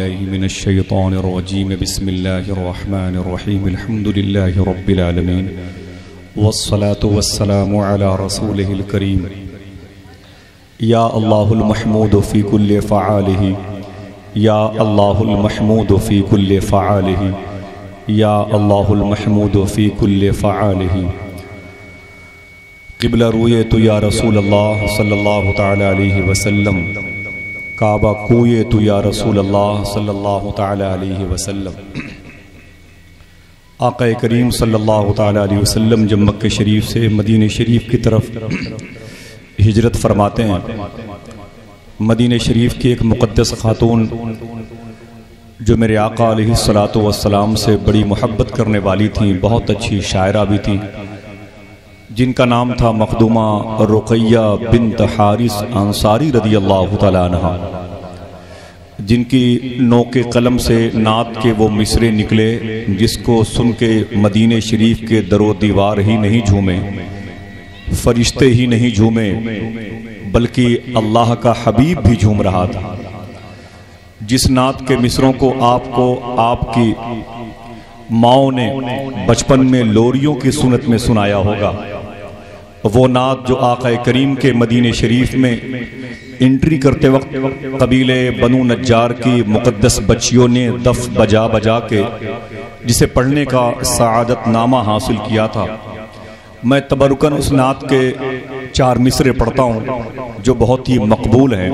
بالله من الشيطان الرجيم. بسم الله الرحمن الرحيم. الحمد لله رب العالمين. والصلاة والسلام على رسوله الكريم. يا الله المحمود في كل فعاله. يا الله المحمود في كل فعاله. يا الله المحمود في كل فعاله. قبلہ روئے تو یا رسول اللہ صلی اللہ تعالی علیہ وسلم. کعبہ کوئے تو یا رسول اللہ صلی اللہ تعالی علیہ وسلم۔ آقا کریم صلی اللہ تعالی علیہ وسلم جب مکہ شریف سے مدینہ شریف کی طرف ہجرت فرماتے ہیں، مدینہ شریف کی ایک مقدس خاتون جو میرے آقا علیہ الصلاۃ والسلام سے بڑی محبت کرنے والی تھیں، بہت اچھی شاعرہ بھی تھیں۔ جن کا نام تھا مخدومہ رقیہ بنت حارث انصاری رضی اللہ تعالیٰ عنہ، جن کی نو کے قلم سے نعت کے وہ مصرے نکلے، جس کو سن کے مدینہ شریف کے در و دیوار ہی نہیں جھومے، فرشتے ہی نہیں جھومے، بلکہ اللہ کا حبیب بھی جھوم رہا تھا۔ جس نعت کے مصروں کو آپ کو، آپ کی ماؤں نے بچپن میں لوریوں کی سنت میں سنایا ہوگا۔ وہ نعت جو آقا کریم کے مدینہ شریف میں انٹری کرتے وقت قبیلے بنو نجار کی مقدس بچیوں نے دف بجا بجا کے جسے پڑھنے کا سعادت نامہ حاصل کیا تھا۔ میں تبرکن اس نعت کے چار مصرے پڑھتا ہوں جو بہت ہی مقبول ہیں۔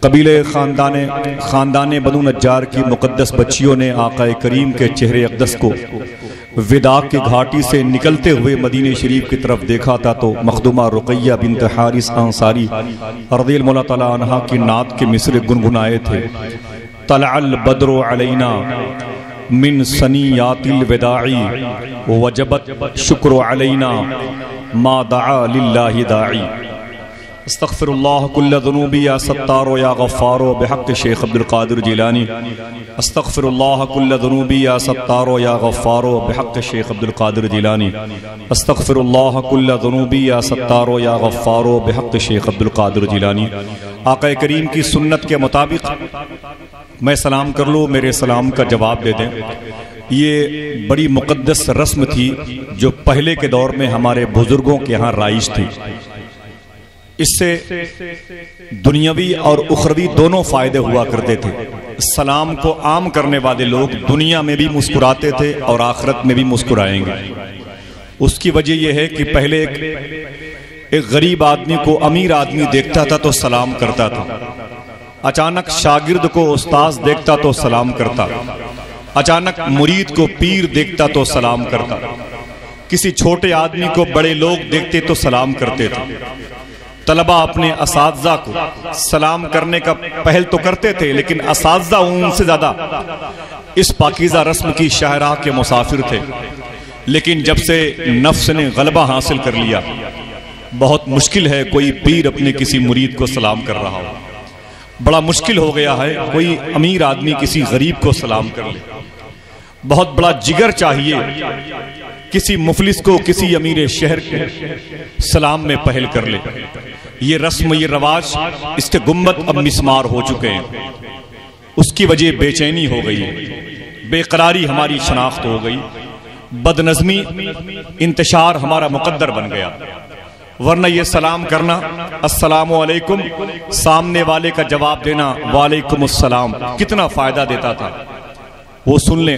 قبیلے خاندان خاندان بنو نجار کی مقدس بچیوں نے آقا کریم کے چہرے اقدس کو ودا کی گھاٹی سے نکلتے ہوئے مدینہ شریف کی طرف دیکھا تھا تو مخدومہ رقیہ بنت حارث انصاری رضی اللہ تعالیٰ عنہ کی نعت کے مصر گنگنائے تھے۔ طلع البدر علینا من سنیات الوداعی وجبت شکر علینا ما دعا للہ داعی۔ استغفر اللہ کل ذنوبی یا ستارو یا غفارو بحق شیخ عبدالقادر جیلانی. استغفر اللہ کل ذنوبی یا ستارو یا غفارو بحق شیخ عبدالقادر جیلانی. استغفر اللہ کل ذنوبی یا ستارو یا غفارو بحق شیخ عبدالقادر جیلانی. آقا کریم کی سنت کے مطابق میں سلام کر لوں، میرے سلام کا جواب دے دیں۔ یہ بڑی مقدس رسم تھی جو پہلے کے دور میں ہمارے بزرگوں کے ہاں رائج تھی۔ اس سے دنیاوی اور اخروی دونوں فائدے ہوا کرتے تھے۔ سلام کو عام کرنے والے لوگ دنیا میں بھی مسکراتے تھے اور آخرت میں بھی مسکرائیں گے۔ اس کی وجہ یہ ہے کہ پہلے ایک غریب آدمی کو امیر آدمی دیکھتا تھا تو سلام کرتا تھا۔ اچانک شاگرد کو استاذ دیکھتا تو سلام کرتا۔ اچانک مرید کو پیر دیکھتا تو سلام کرتا۔ کسی چھوٹے آدمی کو بڑے لوگ دیکھتے تو سلام کرتے تھے۔ طلبہ اپنے اساتذہ کو سلام کرنے کا پہل تو کرتے تھے، لیکن اساتذہ ان سے زیادہ اس پاکیزہ رسم کی شاہراہ کے مسافر تھے۔ لیکن جب سے نفس نے غلبہ حاصل کر لیا، بہت مشکل ہے کوئی پیر اپنے کسی مرید کو سلام کر رہا ہو۔ بڑا مشکل ہو گیا ہے کوئی امیر آدمی کسی غریب کو سلام کر لے۔ بہت بڑا جگر چاہیے کسی مفلس کو کسی امیر شہر کے سلام میں پہل کر لے۔ یہ رسم، یہ رواج اس کے گمبت اب مسمار ہو چکے ہیں۔ اس کی وجہ بے چینی ہو گئی، بے قراری ہماری شناخت ہو گئی۔ بد نظمی انتشار ہمارا مقدر بن گیا۔ ورنہ یہ سلام کرنا، السلام علیکم، سامنے والے کا جواب دینا، وعلیکم السلام، کتنا فائدہ دیتا تھا۔ وہ سن لیں۔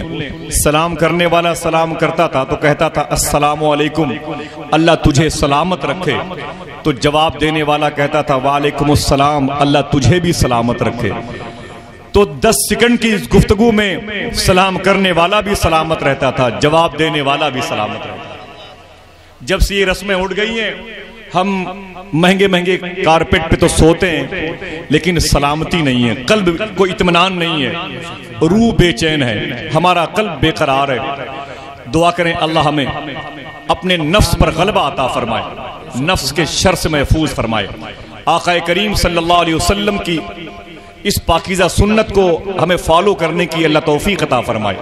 سلام کرنے والا سلام کرتا تھا تو کہتا تھا، السلام علیکم۔ اللہ تجھے سلامت رکھے۔ تو جواب دینے والا کہتا تھا، وعلیکم السلام۔ اللہ تجھے بھی سلامت رکھے۔ تو دس سیکنڈ کی اس گفتگو میں سلام کرنے والا بھی سلامت رہتا تھا، جواب دینے والا بھی سلامت رہتا تھا۔ جب سے یہ رسمیں اٹھ گئی ہیں ہم مہنگے مہنگے کارپیٹ پہ تو سوتے ہیں، لیکن سلامتی نہیں ہے، قلب کو اطمینان نہیں ہے، روح بے چین ہے، ہمارا قلب بے قرار ہے۔ دعا کریں اللہ ہمیں اپنے نفس پر غلبہ عطا فرمائے، نفس کے شر سے محفوظ فرمائے۔ آقا کریم صلی اللہ علیہ وسلم کی اس پاکیزہ سنت کو ہمیں فالو کرنے کی اللہ توفیق عطا فرمائے۔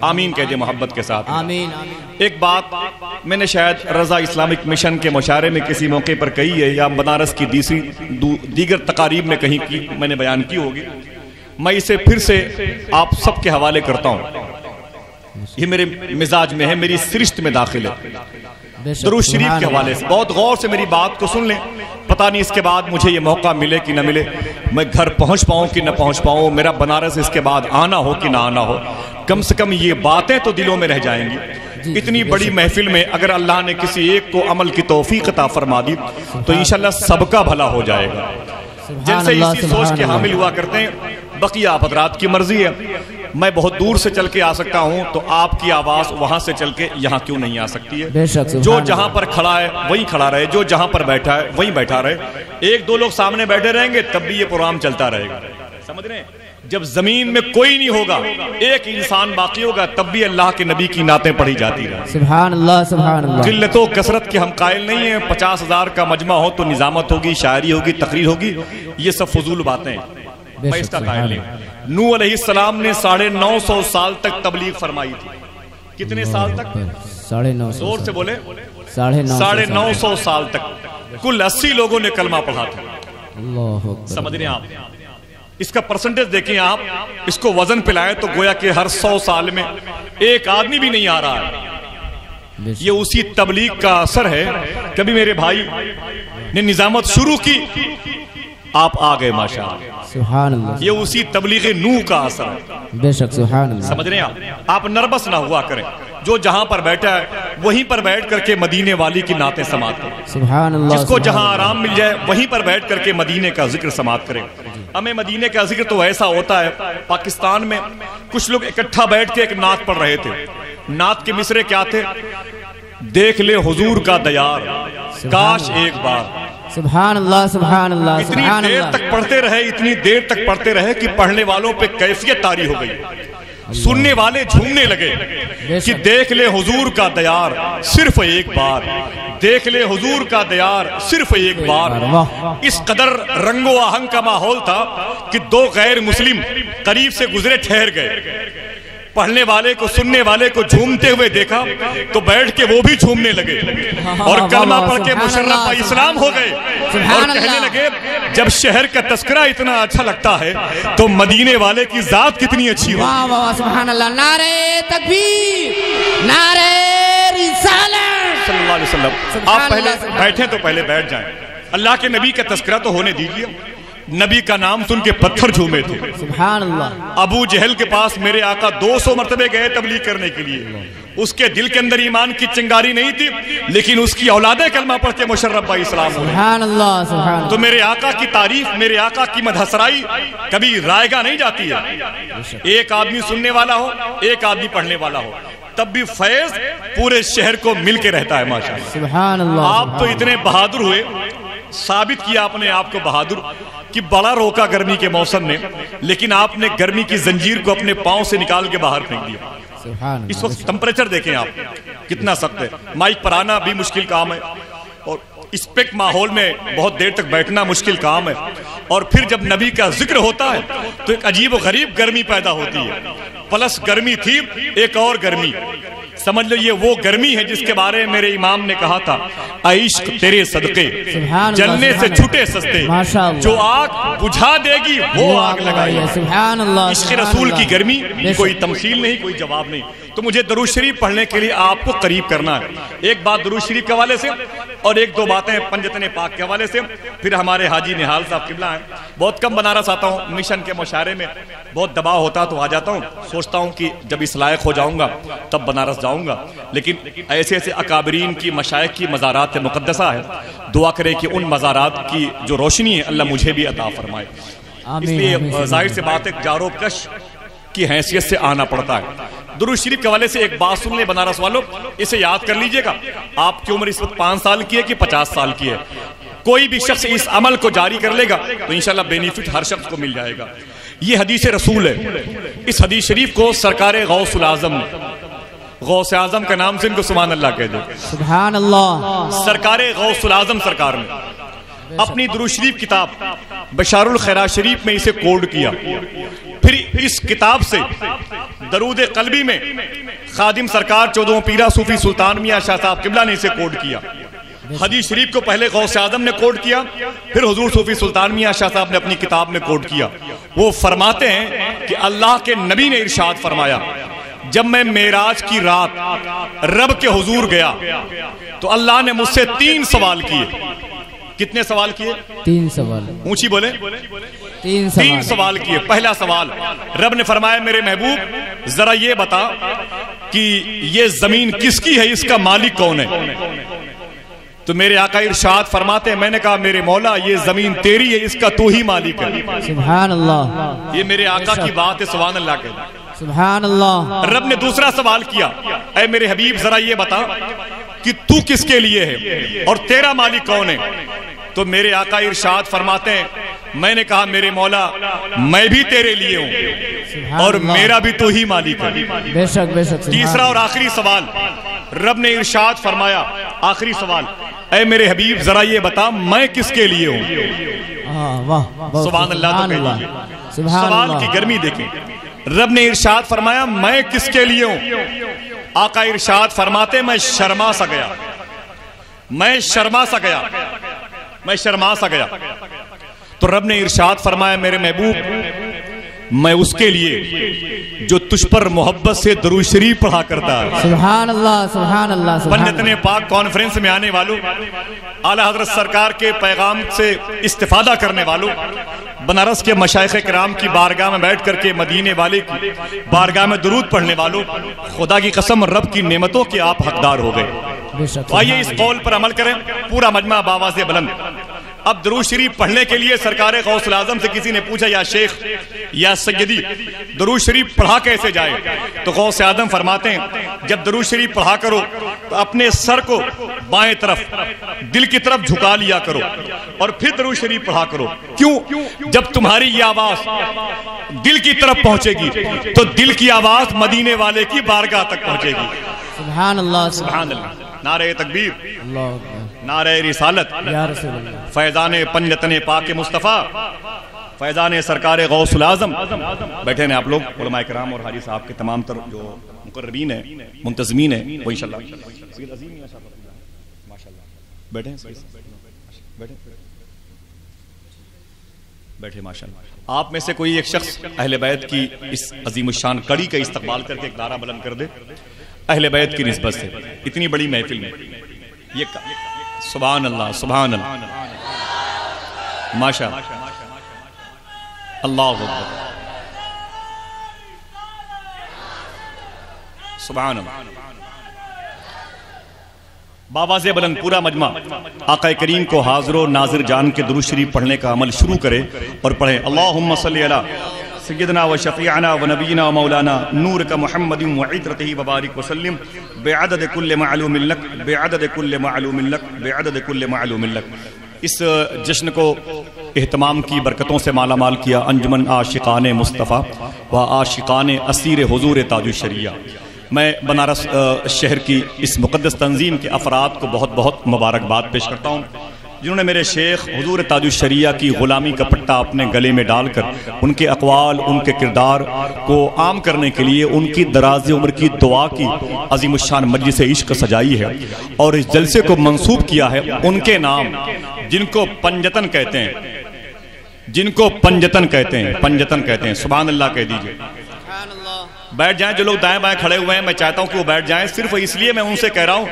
آمین کہہ محبت کے ساتھ۔ آمین ایک بات میں نے شاید رضا اسلامک مشن کے مشاعرے میں کسی موقع پر کہی ہے یا بنارس کی دیسری دیگر تقاریب میں کہیں کی میں نے بیان کی ہوگی۔ میں اسے پھر سے آپ سب کے حوالے کرتا ہوں۔ یہ میرے مزاج میں ہے میری سرشت میں داخل ہے۔ درود شریف کے حوالے سے۔ بہت غور سے میری بات کو سن لیں۔ پتہ نہیں اس کے بعد مجھے یہ موقع ملے کہ نہ ملے۔ میں گھر پہنچ پاؤں کہ نہ پہنچ پاؤں میرا بنارس اس کے بعد آنا ہو کہ نہ آنا ہو۔ کم سے کم یہ باتیں تو دلوں میں رہ جائیں گی۔ جی، اتنی بڑی محفل میں اگر اللہ نے کسی ایک کو عمل کی توفیق عطا فرما دی تو انشاءاللہ سب کا بھلا ہو جائے گا۔ جن سے اسی سوچ کے حامل ہوا کرتے ہیں بقیہ آپ حضرات کی مرضی ہے۔ میں بہت دور سے چل کے آ سکتا ہوں تو آپ کی آواز وہاں سے چل کے یہاں کیوں نہیں آ سکتی ہے؟ جو۔ جہاں پر کھڑا ہے وہیں کھڑا رہے۔ جو جہاں پر بیٹھا ہے وہیں بیٹھا رہے۔ ایک دو لوگ سامنے بیٹھے رہیں گے تب بھی یہ پروگرام چلتا رہے گا۔ سمجھ رہے ہیں؟ جب زمین میں کوئی نہیں ہوگا ایک انسان باقی ہوگا تب بھی اللہ کے نبی کی نعتیں پڑھی جاتی رہیں سبحان اللہ سبحان اللہ قلت و کثرت کے ہم قائل نہیں ہیں۔ پچاس ہزار کا مجمع ہو تو نظامت ہوگی شاعری ہوگی تقریر ہوگی۔ یہ سب فضول باتیں میں اس کا قائل نہیں نو علیہ السلام نے ساڑھے نو سو سال تک تبلیغ فرمائی تھی۔ کتنے سال تک؟ ساڑھے نو سو زور سے بولے ساڑھے نو سو سال۔ تک۔ کل اسی لوگوں نے کلمہ پڑھا تھا۔ سمجھ رہے ہیں آپ؟ اس کا پرسنٹیج دیکھیں آپ اس کو وزن پلائیں تو گویا کہ ہر سو سال میں ایک آدمی بھی نہیں آ رہا ہے۔ یہ اسی تبلیغ کا اثر ہے۔ کبھی میرے بھائی نے نظامت شروع کی آپ آ گئے سبحان اللہ یہ اسی تبلیغ نو کا اثر ہے۔ بے شک سبحان اللہ سمجھ رہے ہیں آپ؟ آپ نربس نہ ہوا کریں۔ جو جہاں پر بیٹھا ہے وہیں پر بیٹھ کر کے مدینے والی کی نعتیں سماعت کریں سبحان اللہ جس کو جہاں۔ آرام مل جائے وہیں پر بیٹھ کر کے مدینے کا ذکر سماعت کریں ہمیں مدینے کا ذکر تو ایسا ہوتا ہے پاکستان میں کچھ لوگ اکٹھا بیٹھ کے ایک نعت پڑھ رہے تھے۔ نعت کے مصرے کیا تھے؟ دیکھ لے حضور کا دیار۔ کاش ایک بار۔ سبحان اللہ سبحان اللہ اتنی دیر تک پڑھتے رہے اتنی دیر تک پڑھتے رہے کہ پڑھنے والوں پہ کیفیت تاری ہو گئی۔ سننے والے جھومنے لگے کہ دیکھ لے حضور کا دیار صرف ایک بار۔ دیکھ لے حضور کا دیار صرف ایک بار۔ اس قدر رنگ و آہنگ کا ماحول تھا کہ دو غیر مسلم قریب سے گزرے ٹھہر گئے۔ پڑھنے والے کو سننے والے کو جھومتے ہوئے دیکھا تو بیٹھ کے وہ بھی جھومنے لگے۔ اور کلمہ پڑھ کے مشرف اسلام ہو گئے۔ اور کہنے لگے جب شہر کا تذکرہ اتنا اچھا لگتا ہے تو مدینے والے کی ذات کتنی اچھی ہو۔ واہ واہ سبحان اللہ۔ نعرے تکبیر نعرے رسالت۔ صلی اللہ علیہ وسلم۔ آپ پہلے بیٹھیں تو پہلے بیٹھ جائیں۔ اللہ کے نبی کا تذکرہ تو ہونے دیجیے۔ نبی کا نام سن کے پتھر جھومے تھے۔ سبحان اللہ ابو جہل کے پاس میرے آقا دو سو مرتبے گئے تبلیغ کرنے کے لیے۔ اس کے دل کے اندر ایمان کی چنگاری نہیں تھی لیکن اس کی اولادیں کلمہ پڑھ کے مشرف بائی اسلام سبحان اللہ سبحان تو میرے آقا کی تعریف میرے آقا کی مدحسرائی کبھی رائے گا نہیں جاتی ہے۔ ایک آدمی سننے والا ہو ایک آدمی پڑھنے والا ہو۔ تب بھی فیض پورے شہر کو مل کے رہتا ہے ماشاء سبحان اللہ آپ تو اتنے بہادر ہوئے ثابت کیا اپنے آپ کو بہادر کہ بڑا روکا گرمی کے موسم نے لیکن آپ نے گرمی کی زنجیر کو اپنے پاؤں سے نکال کے باہر پھینک دیا۔ اس وقت ٹمپریچر دیکھیں آپ کتنا سخت ہے۔ مائک پر آنا بھی مشکل کام ہے۔ اور اس پیک ماحول میں بہت دیر تک بیٹھنا مشکل کام ہے۔ اور پھر جب نبی کا ذکر ہوتا ہے تو ایک عجیب و غریب گرمی پیدا ہوتی ہے۔ پلس گرمی تھی ایک اور گرمی۔ سمجھ لو یہ وہ گرمی ہے جس کے بارے میں میرے امام نے کہا تھا عشق تیرے صدقے جلنے سے چھٹے۔ سستے۔ جو آگ بجھا دے گی وہ آگ لگائی سبحان اللہ عشق رسول۔ کی گرمی۔ کوئی تمثیل نہیں کوئی جواب نہیں تو مجھے درود شریف پڑھنے کے لیے آپ کو قریب کرنا ہے ایک بات درود شریف کے حوالے سے اور ایک دو باتیں پنجتن پاک کے حوالے سے۔ پھر ہمارے حاجی نہال صاحب قبلہ ہیں۔ بہت کم بنارس آتا ہوں مشن کے مشاعرے میں۔ بہت دباؤ ہوتا تو آ جاتا ہوں۔ سوچتا ہوں کہ جب اس لائق ہو جاؤں گا تب بنارس جاؤں گا۔ لیکن ایسے ایسے اکابرین کی مشائق کی مزارات مقدسہ ہے دعا کرے کہ ان مزارات کی جو روشنی ہے اللہ مجھے بھی عطا فرمائے۔ اس لیے ظاہر سے بات ہے جارو کش کی حیثیت سے آنا پڑتا ہے۔ درود شریف کے حوالے سے ایک بات سن لیں بنارس والوں اسے یاد کر لیجیے گا۔ آپ کی عمر اس وقت پانچ سال کی ہے کہ پچاس سال کی ہے۔ کوئی بھی شخص اس عمل کو جاری کر لے گا تو انشاءاللہ بینیفٹ ہر شخص کو مل جائے گا۔ یہ حدیث رسول ہے۔ اس حدیث شریف کو سرکار غوث العظم نے غوث اعظم کا نام سے ان کو سبحان اللہ کہہ دو سبحان اللہ سرکار غوث العظم سرکار نے اپنی درود شریف کتاب بشار الخیرات شریف میں اسے کوڈ کیا۔ پھر اس کتاب سے درود قلبی میں خادم سرکار چودوں پیرا صوفی سلطان میاں شاہ صاحب قبلہ نے اسے کوڈ کیا۔ حدیث شریف کو پہلے غوث اعظم نے کوٹ کیا، پھر حضور صوفی سلطان میاں شاہ صاحب نے اپنی کتاب میں کوٹ کیا۔ وہ فرماتے ہیں کہ اللہ کے نبی نے ارشاد فرمایا، جب میں میراج کی رات رب کے حضور گیا تو اللہ نے مجھ سے تین سوال کیے۔ کتنے سوال کیے؟ تین سوال۔ اونچی بولے تین تین سوال۔ سوال کیے۔ پہلا سوال رب نے فرمایا میرے محبوب ذرا یہ بتا کہ یہ زمین کس کی ہے؟ اس کا مالک کون ہے؟ تو میرے آقا ارشاد فرماتے ہیں میں نے کہا میرے مولا یہ زمین تیری ہے اس کا تو ہی مالک ہے۔ سبحان اللہ۔ یہ میرے آقا کی بات ہے سبحان اللہ کے سبحان اللہ۔ رب نے دوسرا سوال کیا اے میرے حبیب ذرا یہ بتا کہ تو کس کے لیے ہے؟ اور تیرا مالک کون ہے؟ تو میرے آقا ارشاد فرماتے ہیں میں نے کہا میرے مولا میں بھی تیرے لیے ہوں اور میرا بھی تو ہی مالک ہے۔ بے شک بے شک سبحان تیسرا اور آخری سوال رب نے ارشاد فرمایا آخری سوال اے میرے حبیب ذرا یہ بتا میں کس کے لیے ہوں؟ ہاں سبحان اللہ تو سوال کی گرمی دیکھیں۔ رب نے ارشاد فرمایا میں کس کے لیے ہوں؟ آقا ارشاد فرماتے میں شرما سا گیا۔ میں شرما سا گیا۔ میں شرما سا گیا تو رب نے ارشاد فرمایا میرے محبوب میں اس کے لیے جو تجھ پر محبت سے درود شریف پڑھا کرتا۔ ہے سبحان اللہ سبحان اللہ پنجتن پاک کانفرنس میں آنے والوں اعلی حضرت سرکار کے پیغام سے استفادہ کرنے والوں بنارس کے مشائخ کرام کی بارگاہ میں بیٹھ کر کے مدینے والے کی بارگاہ میں درود پڑھنے والوں خدا کی قسم رب کی نعمتوں کے آپ حقدار ہو گئے۔ آئیے اس قول پر عمل کریں پورا مجمع باواز بلند۔ اب درود شریف پڑھنے کے لیے سرکار غوث العظم سے کسی نے پوچھا یا شیخ یا سیدی درود شریف پڑھا کیسے جائے؟ تو غوث اعظم فرماتے ہیں جب درود شریف پڑھا کرو تو اپنے سر کو بائیں طرف دل کی طرف جھکا لیا کرو اور پھر درود شریف پڑھا کرو۔ کیوں؟ جب تمہاری یہ آواز دل کی طرف پہنچے گی تو دل کی آواز مدینے والے کی بارگاہ تک پہنچے گی۔ سبحان اللہ سبحان اللہ۔ نعرہ تکبیر۔ اللہ۔ اکبر نعرہ رسالت. فیضان پنجتن پاک مصطفیٰ. فیضان سرکار غوث العظم بیٹھے ہیں آپ لوگ علماء کرام اور حاجی صاحب کے تمام تر جو مقررین ہیں منتظمین ہیں وہ انشاءاللہ. بیٹھے ہیں؟ بیٹھے بیٹھے ماشاءاللہ. آپ میں سے کوئی ایک شخص اہل بیت کی اس عظیم الشان کڑی کا استقبال کر کے ایک دارہ بلند کر دے؟ اہل بیت کی نسبت سے. اتنی بڑی محفل میں. یہ کا- سبحان اللہ سبحان اللہ۔ ماشاء اللہ۔ اکبر۔ سبحان اللہ۔ بابا سے بلند، پورا مجمع۔ آقا کریم کو حاضر و ناظر جان کے درود شریف پڑھنے کا عمل شروع کرے اور پڑھے، اللہم صلی علی سیدنا و شفیعنا و نبینا و مولانا نور کا محمد و عطرتہ و بارک وسلم بعدد کل معلوم لک، بعدد کل معلوم لک، بعدد کل معلوم لک۔ اس جشن کو اہتمام کی برکتوں سے مالا مال کیا انجمن عاشقان مصطفیٰ و عاشقان اسیر حضور تاج الشریعہ۔ میں بنارس شہر کی اس مقدس تنظیم کے افراد کو بہت بہت مبارکباد پیش کرتا ہوں۔ جنہوں نے میرے شیخ حضور تاج الشریعہ کی غلامی کا پٹا اپنے گلے میں ڈال کر ان کے اقوال، ان کے کردار کو عام کرنے کے لیے ان کی دراز عمر کی دعا کی عظیم الشان مجلس عشق سجائی ہے اور اس جلسے کو منسوب کیا ہے ان کے نام، جن کو پنجتن کہتے ہیں، جن کو پنجتن کہتے ہیں، پنجتن کہتے ہیں، سبحان اللہ کہہ دیجیے۔ بیٹھ جائیں جو لوگ دائیں بائیں کھڑے ہوئے ہیں، میں چاہتا ہوں کہ وہ بیٹھ جائیں، صرف اس لیے میں ان سے کہہ رہا ہوں،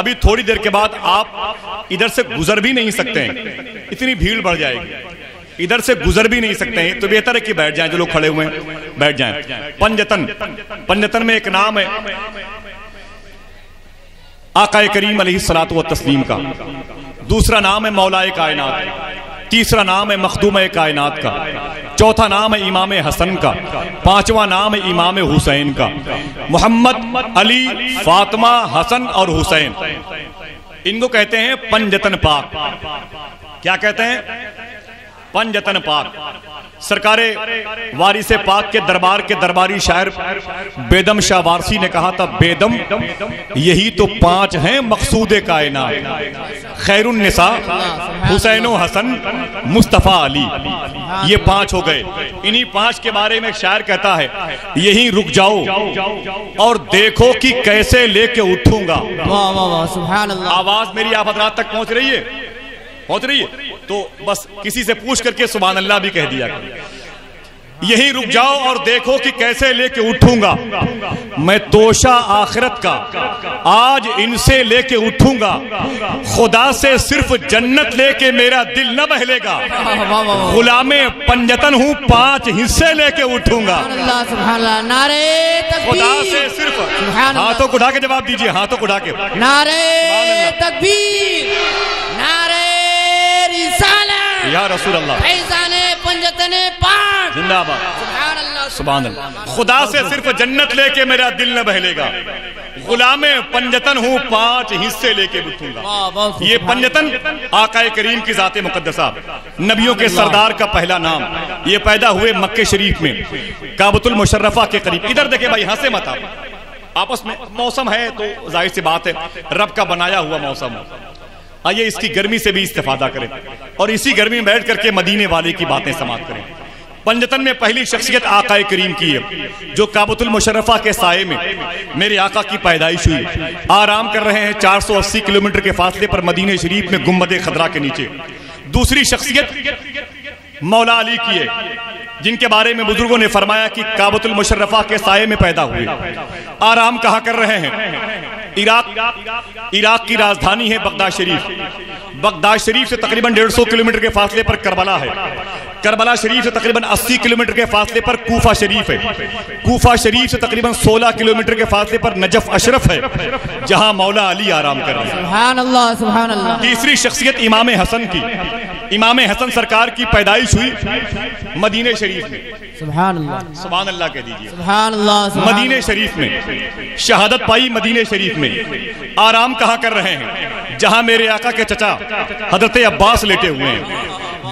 ابھی تھوڑی دیر کے بعد آپ ادھر سے گزر بھی نہیں سکتے ہیں۔ اتنی بھیڑ بڑھ جائے گی۔ ادھر سے گزر بھی نہیں سکتے ہیں۔ تو بہتر ہے کہ بیٹھ جائیں جو لوگ کھڑے ہوئے ہیں۔ بیٹھ جائیں۔ پنجتن۔ پنجتن میں ایک نام ہے۔ آقا کریم علیہ السلاط و تسلیم کا۔ دوسرا نام ہے مولا کائنات۔ تیسرا نام ہے مخدوم کائنات کا۔ چوتھا نام ہے امام حسن کا۔ پانچواں نام ہے امام حسین کا۔ محمد علی فاطمہ حسن اور حسین۔ ان کو کہتے ہیں پنجتن پاک۔ کیا کہتے ہیں؟ پنجتن پاک۔ سرکار وارث پاک کے دربار کے درباری شاعر بیدم شاہ وارسی نے کہا تھا بیدم یہی تو پانچ ہیں مقصود کائنات۔ خیر النساء حسین و حسن مصطفیٰ علی۔ یہ پانچ ہو گئے۔ انہی پانچ کے بارے میں شاعر کہتا ہے یہی رک جاؤ اور دیکھو کہ کیسے لے کے اٹھوں گا۔ آواز میری آپ حضرات تک پہنچ رہی ہے؟ پہنچ رہی ہے؟ تو بس کسی سے پوچھ کر کے سبحان اللہ بھی کہہ دیا یہی رک جاؤ اور دیکھو کہ کیسے لے کے اٹھوں گا۔ میں توشہ آخرت کا آج ان سے لے کے اٹھوں گا۔ خدا سے صرف جنت لے کے میرا دل نہ بہلے گا۔ غلام پنجتن ہوں پانچ حصے لے کے اٹھوں گا۔ خدا سے صرف ہاتھوں کو اٹھا کے جواب دیجیے ہاتھوں کو اٹھا کے۔ نعرے تکبیر۔ نعرے رسالت یا رسول اللہ. فیضان پنجتن پاک. زندہ آباد. سبحان اللہ. سبحان اللہ. خدا سے صرف جنت لے کے میرا دل نہ بہلے گا. غلام پنجتن ہوں پانچ حصے لے کے بٹھوں گا. یہ پنجتن آقا کریم کی ذات مقدسہ نبیوں کے سردار کا پہلا نام. یہ پیدا ہوئے مکہ شریف میں. کابت المشرفہ کے قریب. ادھر دیکھیں بھائی ہنسے مت آپ آپس میں موسم ہے تو ظاہر سی بات ہے. رب کا بنایا ہوا موسم. ہو آئیے اس کی گرمی سے بھی استفادہ کریں اور اسی گرمی میں بیٹھ کر کے مدینے والے کی باتیں سماعت کریں۔ پنجتن میں پہلی شخصیت آقا کریم کی ہے، جو کابت المشرفہ کے سائے میں میرے آقا کی پیدائش ہوئی۔ آرام کر رہے ہیں چار سو اسی کلومیٹر کے فاصلے پر مدینہ شریف میں گمبد خضرا کے نیچے۔ دوسری شخصیت مولا علی کی ہے۔ جن کے بارے میں بزرگوں نے فرمایا کہ کابت المشرفہ کے سائے میں پیدا ہوئے۔ آرام کہاں کر رہے ہیں؟ عراق۔ عراق کی راجدھانی ہے بغداد شریف۔ بغداد شریف سے تقریباً ڈیڑھ سو کلومیٹر کے فاصلے پر کربلا ہے۔ کربلا شریف سے تقریباً اسی کلومیٹر کے فاصلے پر کوفہ شریف ہے۔ کوفہ شریف سے تقریباً سولہ کلومیٹر کے فاصلے پر نجف اشرف ہے جہاں مولا علی آرام کر رہے ہیں۔ سبحان اللہ سبحان اللہ۔ تیسری شخصیت امام حسن کی۔ امام حسن سرکار کی پیدائش ہوئی مدینہ شریف میں۔ سبحان اللہ۔ سبحان اللہ کہہ دیجیے۔ سبحان اللہ مدینہ شریف میں۔ شہادت پائی مدینہ شریف میں۔ آرام کہاں کر رہے ہیں؟ جہاں میرے آقا کے چچا حضرت عباس لیٹے ہوئے ہیں۔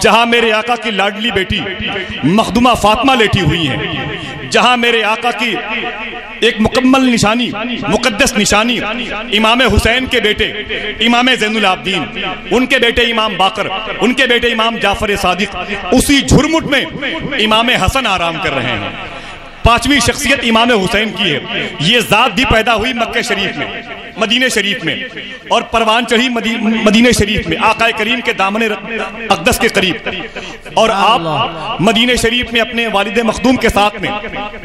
جہاں میرے آقا کی لاڈلی بیٹی مخدومہ فاطمہ لیٹی ہوئی ہیں، جہاں میرے آقا کی ایک مکمل نشانی، مقدس نشانی، امام حسین کے بیٹے، امام زین العابدین، ان کے بیٹے امام باقر، ان کے بیٹے امام جعفر صادق، اسی جھرمٹ میں امام حسن آرام کر رہے ہیں۔ پانچویں شخصیت امام حسین کی ہے۔ یہ ذات بھی پیدا ہوئی مکہ شریف میں۔ مدینہ شریف میں اور پروان چڑھی مدینہ شریف میں آقا کریم کے دامن اقدس کے قریب۔ اور آپ مدینہ شریف میں اپنے والد مخدوم کے ساتھ میں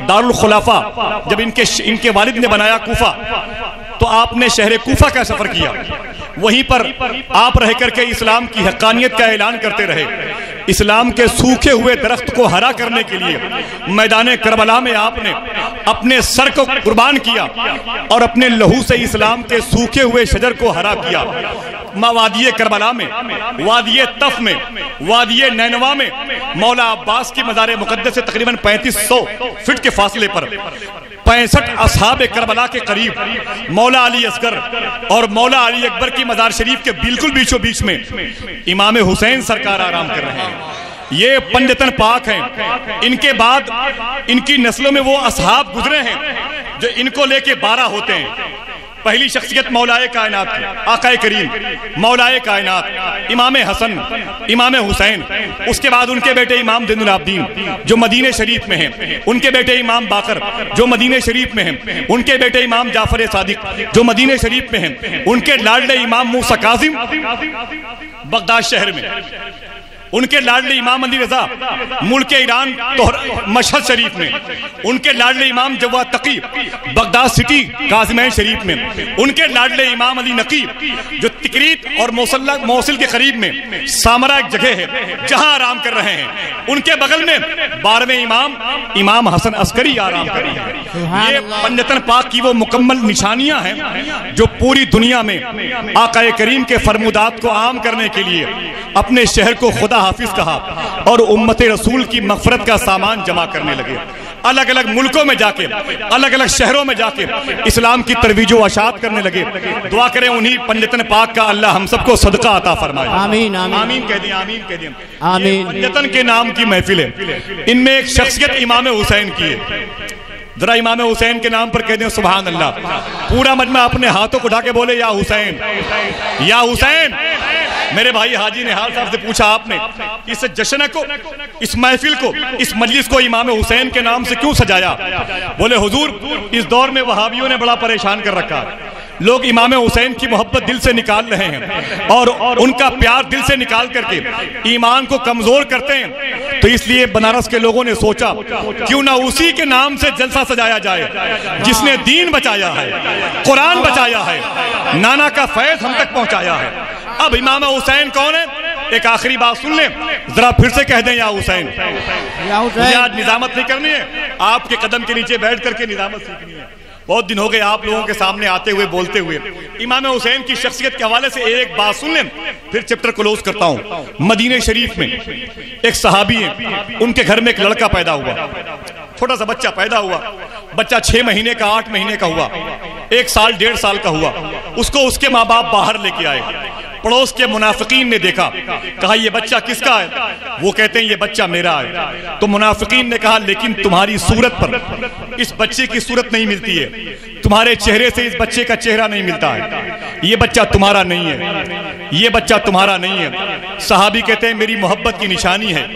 دار الخلافہ جب ان کے ان کے والد نے بنایا کوفہ، تو آپ نے شہر کوفہ کا سفر کیا۔ وہیں پر آپ رہ کر کے اسلام کی حقانیت کا اعلان کرتے رہے۔ اسلام کے سوکھے ہوئے درخت کو ہرا کرنے کے لیے میدان کربلا میں آپ نے اپنے سر کو قربان کیا اور اپنے لہو سے اسلام کے سوکھے ہوئے شجر کو ہرا کیا۔ وادی کربلا میں، وادی تف میں، وادی نینوا میں مولا عباس کی مزار مقدس سے تقریباً پینتیس سو فٹ کے فاصلے پر پینسٹھ اصحاب کربلا کے قریب مولا علی اصغر اور مولا علی اکبر کی مزار شریف کے بالکل بیچو بیچ میں امام حسین سرکار آرام کر رہے ہیں۔ یہ پنجتن پاک ہیں۔ ان کے بعد ان کی نسلوں میں وہ اصحاب گزرے ہیں جو ان کو لے کے بارہ ہوتے ہیں۔ پہلی شخصیت مولائے کائنات آقا کریم، مولائے کائنات، امام حسن، امام حسین، اس کے بعد ان کے بیٹے امام دن العابدین جو مدینہ شریف میں ہیں، ان کے بیٹے امام باقر جو مدینہ شریف میں ہیں، ان کے بیٹے امام جعفر صادق جو مدینہ شریف میں ہیں، ان کے لاڈلے امام موسیٰ کاظم بغداد شہر میں۔ ان کے لاڈلے امام علی رضا ملک ایران مشہد شریف میں۔ ان کے لاڈلے Imam Jawad Taqi Baghdad city قاسمین شریف میں۔ ان کے لاڈلے امام علی نقیب جو تکریت اور موصل کے قریب میں سامرہ ایک جگہ ہے جہاں آرام کر رہے ہیں۔ ان کے بغل میں بارہویں امام امام حسن عسکری آرام کر رہے ہیں۔ یہ پنجتن پاک کی وہ مکمل نشانیاں ہیں جو پوری دنیا میں آقا کریم کے فرمودات کو عام کرنے کے لیے اپنے شہر کو خدا حافظ کہا اور امت رسول کی مغفرت کا سامان جمع کرنے لگے۔ الگ الگ ملکوں میں جا کے الگ الگ شہروں میں جا کے اسلام کی ترویج و اشاعت کرنے لگے۔ دعا کریں انہی پنجتن پاک کا اللہ ہم سب کو صدقہ عطا فرمائے۔ آمین آمین۔ کہہ دیں آمین کہہ دیں۔ آمین۔ پنجتن کے نام کی محفل ہے۔ ان میں ایک شخصیت امام حسین کی ہے۔ ذرا امام حسین کے نام پر کہہ دیں سبحان اللہ۔ پورا مجمع اپنے ہاتھوں کو اٹھا کے بولے یا حسین۔ یا حسین۔ میرے بھائی حاجی نہال صاحب سے پوچھا آپ نے اس جشن کو، اس محفل کو، اس مجلس کو امام حسین کے نام سے کیوں سجایا؟ بولے، حضور، اس دور میں وہابیوں نے بڑا پریشان کر رکھا لوگ امام حسین کی محبت دل سے نکال رہے ہیں اور ان کا پیار دل سے نکال کر کے ایمان کو کمزور کرتے ہیں۔ تو اس لیے بنارس کے لوگوں نے سوچا، کیوں نہ اسی کے نام سے جلسہ سجایا جائے، جس نے دین بچایا ہے، قرآن بچایا ہے، نانا کا فیض ہم تک پہنچایا ہے۔ اب امام حسین کون ہے؟ ایک آخری بات سن لیں۔ ذرا پھر سے کہہ دیں یا حسین۔ مجھے آج نظامت نہیں کرنی ہے۔ آپ کے قدم کے نیچے بیٹھ کر کے نظامت سیکھنی ہے۔ بہت دن ہو گئے آپ لوگوں کے سامنے آتے ہوئے بولتے ہوئے۔ امام حسین کی شخصیت کے حوالے سے ایک بات سن لیں۔ پھر چپٹر کلوز کرتا ہوں۔ مدینہ شریف میں ایک صحابی ہیں۔ ان کے گھر میں ایک لڑکا پیدا ہوا۔ چھوٹا سا بچہ پیدا ہوا۔ بچہ چھ مہینے کا آٹھ مہینے کا ہوا۔ ایک سال ڈیڑھ سال کا ہوا۔ اس کو اس کے ماں باپ باہر لے کے آئے۔ پڑوس کے منافقین نے دیکھا، کہا، یہ بچہ کس کا ہے؟ وہ کہتے ہیں، یہ بچہ میرا ہے. تو منافقین نے کہا، لیکن تمہاری صورت پر اس بچے کی صورت نہیں ملتی ہے۔ تمہارے چہرے سے اس بچے کا چہرہ نہیں ملتا ہے۔ یہ بچہ تمہارا نہیں ہے۔ یہ بچہ تمہارا نہیں ہے۔ صحابی کہتے ہیں، میری محبت کی نشانی ہے۔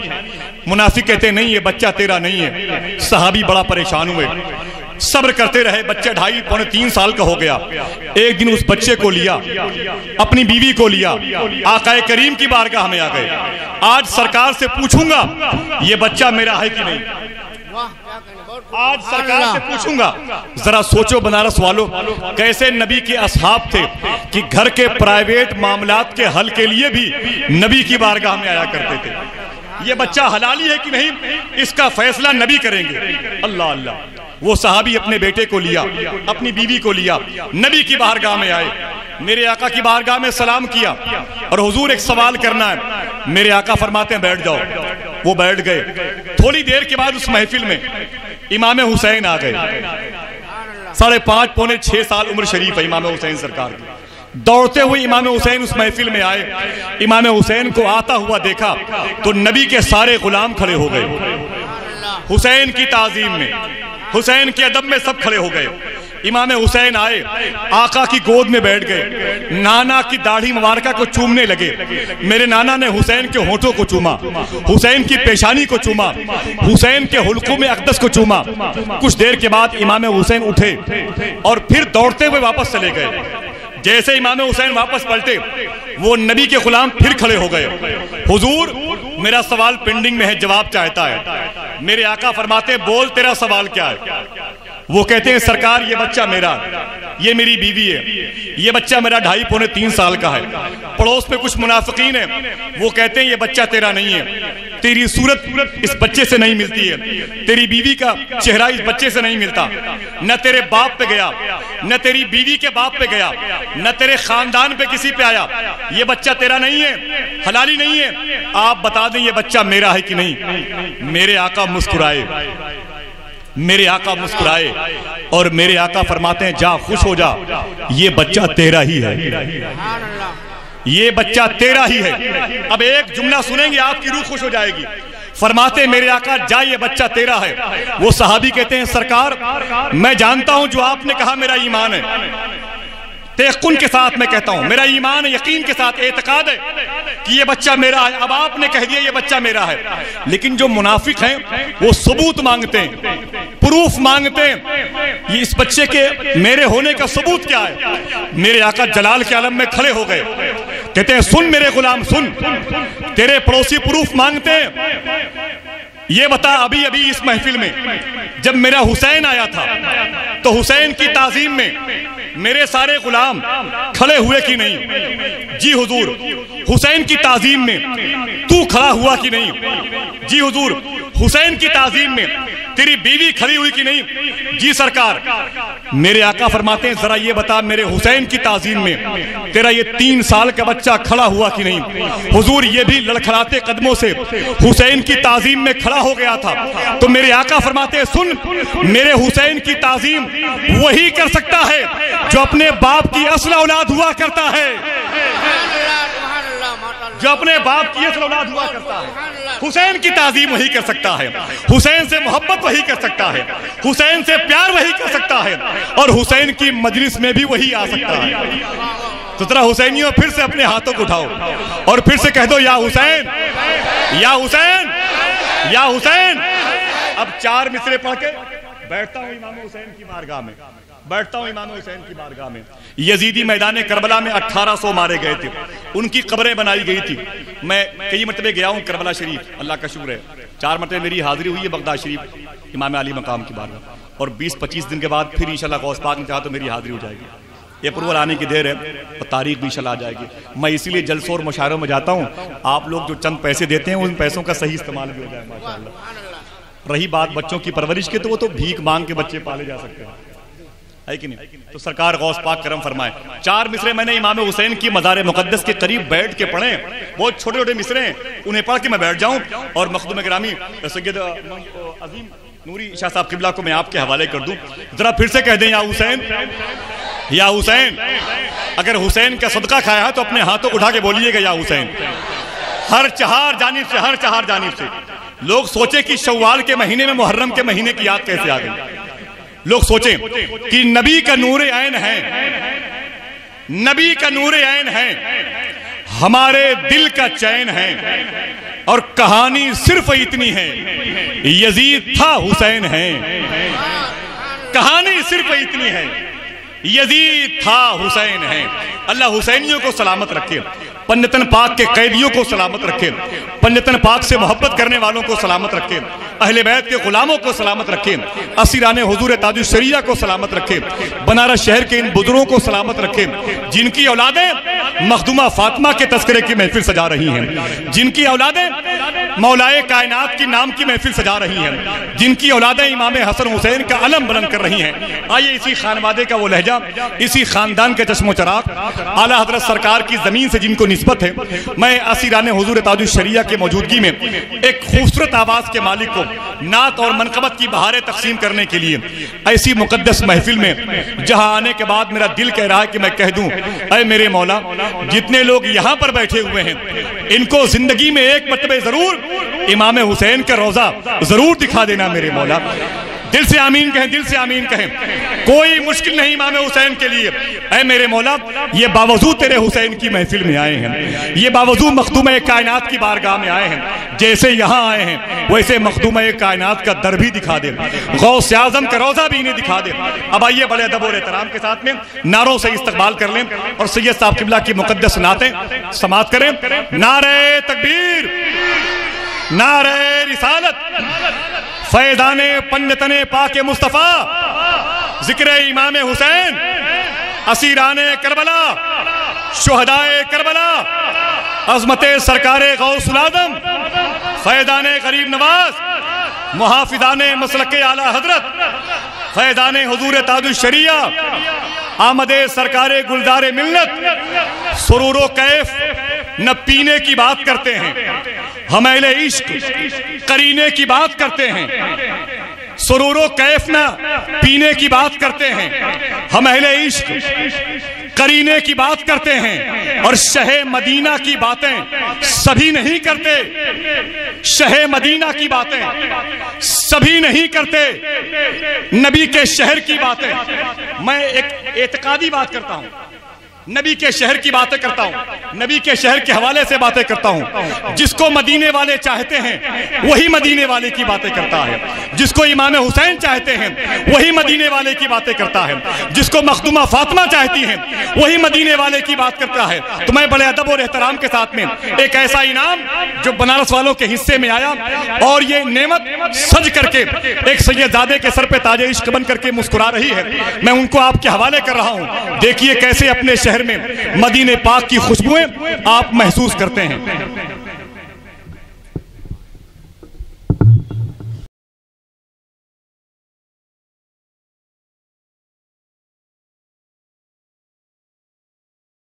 منافق کہتے ہیں، نہیں، یہ بچہ تیرا نہیں ہے۔ صحابی بڑا پریشان ہوئے۔ صبر کرتے رہے، بچہ ڈھائی پونے تین سال کا ہو گیا۔ ایک دن اس بچے کو لیا، اپنی بیوی کو لیا۔ آقا کریم کی بارگاہ میں آ گئے۔ آج سرکار سے پوچھوں گا، یہ بچہ میرا ہے کہ نہیں؟ آج سرکار سے پوچھوں گا، ذرا سوچو، بنارس والو، کیسے نبی کے اصحاب تھے کہ گھر کے پرائیویٹ معاملات کے حل کے لیے بھی نبی کی بارگاہ میں آیا کرتے تھے؟ یہ بچہ حلالی ہے کہ نہیں؟ اس کا فیصلہ نبی کریں گے۔ اللہ اللہ۔ وہ صحابی اپنے بیٹے کو لیا، اپنی بیوی کو لیا، نبی کی بارگاہ میں آئے، میرے آقا کی بارگاہ میں سلام کیا اور حضور ایک سوال کرنا ہے، میرے آقا فرماتے ہیں بیٹھ جاؤ، وہ بیٹھ گئے، تھوڑی دیر کے بعد اس محفل میں امام حسین آ گئے۔ ساڑھے پانچ، پونے چھ سال عمر شریف ہے امام حسین سرکار کی۔ دوڑتے ہوئے امام حسین اس محفل میں آئے، امام حسین کو آتا ہوا دیکھا تو نبی کے سارے غلام کھڑے ہو گئے۔ حسین کی تعظیم میں حسین کے ادب میں سب کھڑے ہو گئے۔ امام حسین آئے، آقا کی گود میں بیٹھ گئے۔ نانا کی داڑھی مبارکہ کو چومنے لگے۔ میرے نانا نے حسین کے ہونٹوں کو چوما، حسین کی پیشانی کو چوما، حسین کے حلقوں میں اقدس کو چوما۔ کچھ دیر کے بعد امام حسین اٹھے اور پھر دوڑتے ہوئے واپس چلے گئے۔ جیسے امام حسین واپس پلٹے، وہ نبی کے غلام پھر کھڑے ہو گئے۔ حضور، میرا سوال پینڈنگ میں ہے، جواب چاہتا ہے۔ میرے آقا فرماتے بول تیرا سوال کیا ہے؟ وہ کہتے ہیں، سرکار، یہ بچہ میرا یہ میری بیوی ہے، یہ بچہ میرا ڈھائی پونے تین سال کا ہے، پڑوس میں کچھ منافقین ہیں، وہ کہتے ہیں، یہ بچہ تیرا نہیں ہے، تیری صورت اس بچے سے نہیں ملتی ہے، تیری بیوی کا چہرہ اس بچے سے نہیں ملتا، نہ تیرے باپ پہ گیا، نہ تیری بیوی کے باپ پہ گیا، نہ تیرے خاندان پہ کسی پہ آیا، یہ بچہ تیرا نہیں ہے، حلالی نہیں ہے، آپ بتا دیں یہ بچہ میرا ہے کہ نہیں، میرے آقا مسکرائے میرے آقا مسکرائے اور میرے آقا فرماتے ہیں، جا، خوش ہو جا۔ یہ بچہ تیرا ہی ہے۔ یہ بچہ تیرا ہی ہے۔ اب ایک جملہ سنیں گے، آپ کی روح خوش ہو جائے گی۔ فرماتے ہیں، میرے آقا، جا، یہ بچہ تیرا ہے۔ وہ صحابی کہتے ہیں، سرکار، میں جانتا ہوں جو آپ نے کہا میرا ایمان ہے۔ تیقن کے ساتھ میں کہتا ہوں۔ میرا ایمان یقین کے ساتھ، اعتقاد ہے کہ یہ بچہ میرا ہے۔ اب آپ نے کہہ دیا یہ بچہ میرا ہے۔ لیکن جو منافق ہیں، وہ ثبوت مانگتے ہیں، پروف مانگتے ہیں۔ یہ اس بچے کے میرے ہونے کا ثبوت کیا ہے؟ میرے آقا جلال کے عالم میں کھڑے ہو گئے۔ کہتے ہیں، سن میرے غلام، سن۔ تیرے پڑوسی پروف مانگتے ہیں۔ یہ بتا ابھی ابھی اس محفل میں، جب میرا حسین آیا تھا، تو حسین کی تعظیم میں میرے سارے غلام کھڑے ہوئے کی نہیں؟ جی حضور، حسین کی تعظیم میں تو کھڑا ہوا کی نہیں؟ جی حضور، حسین کی تعظیم میں تیری بیوی کھڑی ہوئی کی نہیں؟ جی سرکار، میرے آقا فرماتے ہیں، ذرا یہ بتا، میرے حسین کی تعظیم میں تیرا یہ تین سال کا بچہ کھڑا ہوا کی نہیں؟ حضور، یہ بھی لڑکھڑاتے قدموں سے حسین کی تعظیم میں کھڑا ہو گیا تھا۔ تو میرے آقا فرماتے ہیں، سن، میرے حسین کی تعظیم وہی کر سکتا ہے۔ جو اپنے باپ کی اصل اولاد ہوا کرتا ہے۔ جو اپنے باپ کی اصل اولاد ہوا کرتا ہے۔ حسین کی تعظیم وہی کر سکتا ہے۔ حسین سے محبت وہی کر سکتا ہے۔ حسین سے پیار وہی کر سکتا ہے۔ اور حسین کی مجلس میں بھی وہی آ سکتا ہے۔ تو ذرا حسینیوں پھر سے اپنے ہاتھوں کو اٹھاؤ۔ اور پھر سے کہہ دو، یا حسین یا حسین یا حسین۔ اب چار مصرے پڑھ کے بیٹھتا ہوں امام حسین کی بارگاہ میں۔ بیٹھتا ہوں امام حسین کی بارگاہ میں۔ یزیدی میدان کربلا میں اٹھارہ سو مارے گئے تھے۔ ان کی قبریں بنائی گئی تھی میں کئی مرتبہ گیا ہوں کربلا شریف۔ اللہ کا شکر ہے۔ چار مرتبہ میری حاضری ہوئی ہے بغداد شریف امام علی مقام کی بارگاہ۔ اور بیس پچیس دن کے بعد پھر انشاءاللہ غوث پاک نے چاہا تو میری حاضری ہو جائے گی۔ یہ پرور آنے کی دیر ہے اور تاریخ بھی انشاءاللہ آ جائے گی۔ میں اسی لیے جلسوں اور مشاعروں میں جاتا ہوں۔ آپ لوگ جو چند پیسے دیتے ہیں ان پیسوں کا صحیح استعمال بھی ہو جائے، ماشاءاللہ۔ رہی بات بچوں کی پرورش کی تو وہ تو بھیک مانگ کے بچے پالے جا سکتے ہیں۔ ہے کہ نہیں? تو سرکار غوث پاک کرم فرمائے۔ چار مصرے میں نے امام حسین کی مزار مقدس کے قریب بیٹھ کے پڑھے۔ بہت چھوٹے چھوٹے مصرے ہیں۔ انہیں پڑھ کے میں بیٹھ جاؤں اور مخدوم گرامی سید عظیم نوری شاہ صاحب قبلہ کو میں آپ کے حوالے کر دوں۔ ذرا پھر سے کہہ دیں، یا حسین یا حسین، اگر حسین کا صدقہ کھایا ہے تو اپنے ہاتھوں اٹھا کے بولیے گا، یا حسین۔ ہر چہار جانب سے، ہر چہار جانب سے۔ لوگ سوچے کہ شوال کے مہینے میں، محرم کے مہینے کی یاد کیسے آ گئی؟ لوگ سوچیں کہ نبی کا نور عین ہے۔ نبی کا نور عین ہے۔ ہمارے دل کا چین ہے۔ اور کہانی صرف اتنی ہے۔ یزید تھا حسین ہے۔ کہانی صرف اتنی ہے۔ یزید تھا حسین ہے۔ اللہ حسینیوں کو سلامت رکھے۔ پنجتن پاک کے قیدیوں کو سلامت رکھے پنجتن پاک سے محبت کرنے والوں کو سلامت رکھے، اہل بیت کے غلاموں کو سلامت رکھے، اسیران حضور تاج الشریعہ کو سلامت رکھے، بنارس شہر کے ان بزرگوں کو سلامت رکھے، جن کی اولادیں مخدومہ فاطمہ کے تذکرے کی محفل سجا رہی ہیں، جن کی اولادیں مولائے کائنات کی نام کی محفل سجا رہی ہیں۔ جن کی اولادیں امام حسن حسین کا علم بلند کر رہی ہیں۔ آئیے اسی خانوادے کا وہ لہجہ، اسی خاندان کے چشم و چراغ۔ اعلیٰ حضرت سرکار کی زمین سے جن کو نسبت ہے، میں اسیران حضور تاج الشریعہ کے موجودگی میں ایک خوبصورت آواز کے مالک کو نعت اور منقبت کی بہاریں تقسیم کرنے کے لیے ایسی مقدس محفل میں جہاں آنے کے بعد میرا دل کہہ رہا ہے کہ میں کہہ دوں، اے میرے مولا، جتنے لوگ یہاں پر بیٹھے ہوئے ہیں، ان کو زندگی میں ایک مرتبہ ضرور امام حسین کا روزہ ضرور دکھا دینا میرے مولا۔ دل سے آمین کہیں، دل سے آمین کہیں۔ کوئی مشکل نہیں امام حسین کے لیے۔ اے میرے مولا، یہ باوضو تیرے حسین کی محفل میں آئے ہیں۔ یہ باوضو مخدوم کائنات کی بارگاہ میں آئے ہیں۔ جیسے یہاں آئے ہیں، ویسے مخدوم کائنات کا در بھی دکھا دے۔ غوث اعظم کا روزہ بھی انہیں دکھا دے۔ اب آئیے بڑے ادب اور احترام کے ساتھ میں نعروں سے استقبال کر لیں اور سید صاحب قبلہ کی مقدس نعتیں سماعت کریں۔ نعرہ تکبیر۔ نعرہ رسالت، فیضان پنجتن پاک مصطفیٰ، ذکر امام حسین، اسیران کربلا شہدائے کربلا، عظمت سرکار غوث العظم، فیضان غریب نواز، محافظان مسلک اعلی حضرت، فیضان حضور تاج الشریعہ، آمد سرکار گلدار ملت، سرور و کیف نہ پینے کی بات کرتے ہیں۔ ہم اہل عشق کرینے کی بات کرتے ہیں۔ سرور و کیف نہ پینے کی بات کرتے ہیں۔ ہم اہل عشق کرینے کی بات کرتے ہیں۔ اور شہ مدینہ کی باتیں سبھی نہیں کرتے۔ شہ مدینہ کی باتیں سبھی نہیں کرتے۔ نبی کے شہر کی باتیں۔ میں ایک اعتقادی بات کرتا ہوں۔ نبی کے شہر کی باتیں کرتا ہوں۔ نبی کے شہر کے حوالے سے باتیں کرتا ہوں۔ جس کو مدینے والے چاہتے ہیں، وہی مدینے والے کی باتیں کرتا ہے۔ جس کو امام حسین چاہتے ہیں، وہی مدینے والے کی باتیں کرتا ہے۔ جس کو مخدومہ فاطمہ چاہتی ہیں، وہی مدینے والے کی بات کرتا ہے۔ تو میں بڑے ادب اور احترام کے ساتھ میں ایک ایسا انعام جو بنارس والوں کے حصے میں آیا، اور یہ نعمت سج کر کے ایک سیدزادے کے سر پہ تاج عشق بن کر کے مسکرا رہی ہے۔ میں ان کو آپ کے حوالے کر رہا ہوں۔ دیکھیے کیسے اپنے شہر میں مدینے پاک کی خوشبوئیں آپ محسوس کرتے ہیں۔